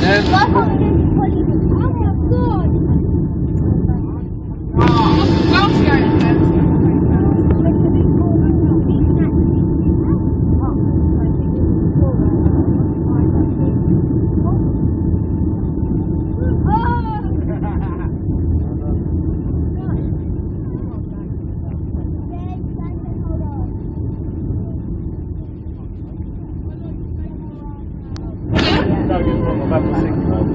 Then, gotta from about the six months.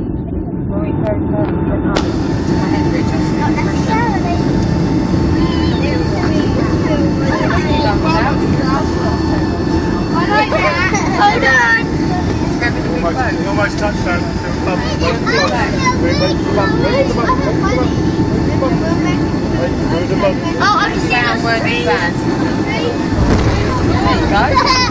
Hold on. Almost, touched that. Wait, wait the bump. Wait for the bump. Wait for the bump. Wait, where's the bump? Oh, Sound a word is screen. bad.